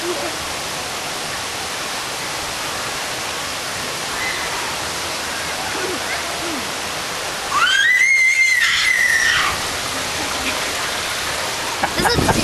This is